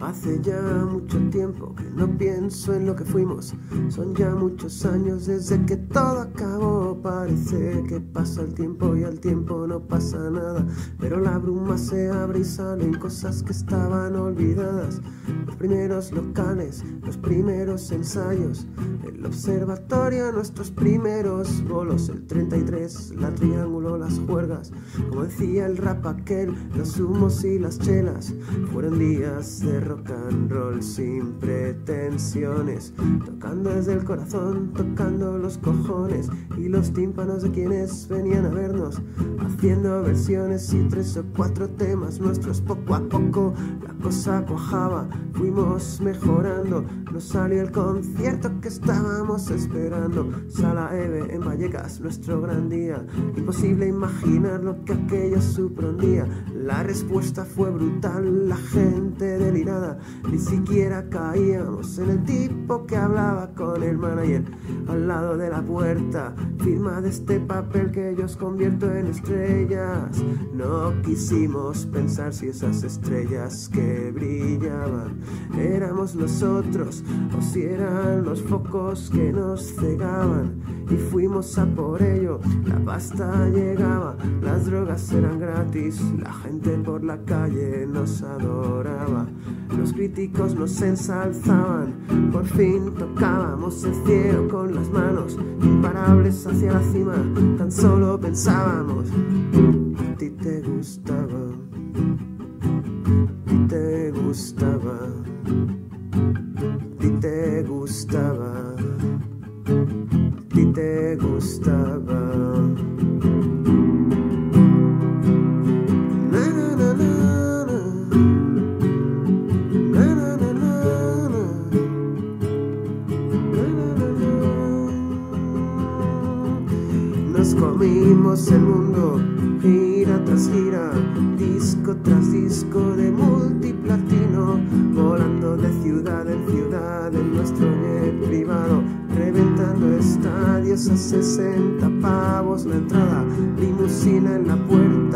Hace ya mucho tiempo que no pienso en lo que fuimos. Son ya muchos años desde que todo acabó. Parece que pasa el tiempo y al tiempo no pasa nada. Pero la bruma se abre y salen cosas que estaban olvidadas. Los primeros locales, los primeros ensayos, el observatorio, nuestros primeros bolos, el 33, la triángulo, las juergas. Como decía el rap aquel, los humos y las chelas. Fueron días de rock and roll sin pretensiones, tocando desde el corazón, tocando los cojones. Y los tímpanos de quienes venían a vernos, haciendo versiones y tres o cuatro temas nuestros poco a poco. La cosa cuajaba, fuimos mejorando, nos salió el concierto que estábamos esperando. Sala Eve en Vallecas, nuestro gran día. Imposible imaginar lo que aquello supondría. La respuesta fue brutal, la gente delirada. Ni siquiera caíamos en el tipo que hablaba con el manager al lado de la puerta. Firma de este papel que ellos convierto en No quisimos pensar si esas estrellas que brillaban éramos nosotros o si eran los focos que nos cegaban. Y fuimos a por ello, la pasta llegaba, drogas eran gratis, la gente por la calle nos adoraba. Los críticos nos ensalzaban, por fin tocábamos el cielo con las manos imparables hacia la cima, tan solo pensábamos, a ti te gustaba, a ti te gustaba, a ti te gustaba, a ti te gustaba. Tras gira, disco tras disco de multiplatino, volando de ciudad en ciudad en nuestro jet privado, reventando estadios a 60 pavos la entrada, limusina en la puerta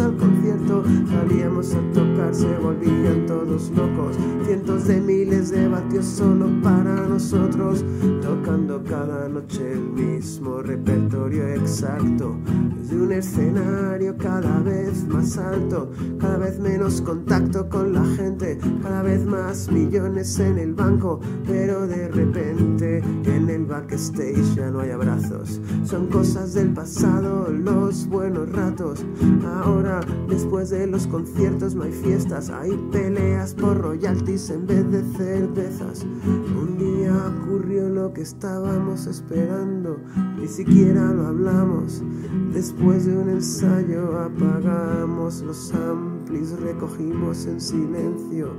al concierto, salíamos a tocar, se volvían todos locos, cientos de miles de vatios solo para nosotros, tocando cada noche el mismo repertorio exacto, desde un escenario cada vez más alto, cada vez menos contacto con la gente, cada vez más millones en el banco, pero de repente en el backstage ya no hay abrazos, son cosas del pasado, los buenos ratos, ahora después de los conciertos hay fiestas, hay peleas por royalties en vez de cervezas, un día ocurrió lo que estábamos esperando, ni siquiera lo hablamos. Después de un ensayo apagamos los amplis, recogimos en silencio.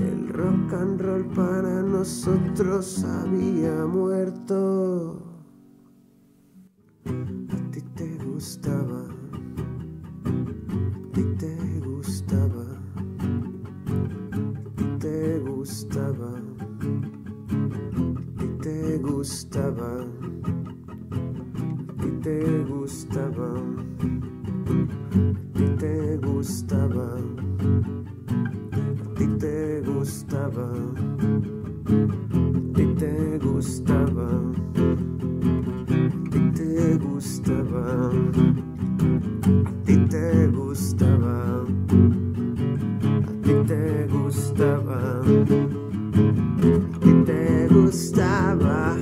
El rock and roll para nosotros había muerto. Te gustaba ti te gustaba, ti te gustaba, te gustaba. Ti te gustaba,